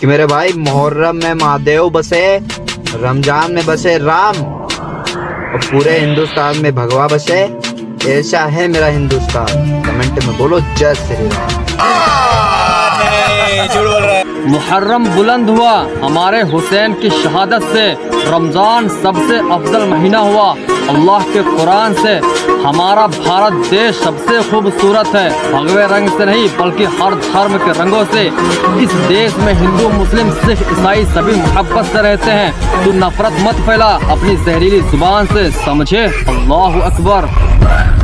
कि मेरे भाई, मुहर्रम में महादेव बसे, रमज़ान में बसे राम, और पूरे हिंदुस्तान में भगवा बसे। ऐसा है मेरा हिंदुस्तान। कमेंट में बोलो, जय श्री राम। मुहर्रम बुलंद हुआ। हमारे हुसैन की शहादत से रमज़ान सबसे अफजल महीना हुआ। अल्लाह के कुरान से हमारा भारत देश सबसे खूबसूरत है। भगवे रंग से नहीं, बल्कि हर धर्म के रंगों से। इस देश में हिंदू, मुस्लिम, सिख, ईसाई सभी मोहब्बत से रहते हैं। तू नफरत मत फैला, अपनी जहरीली ज़ुबान से समझे। अल्लाह अकबर।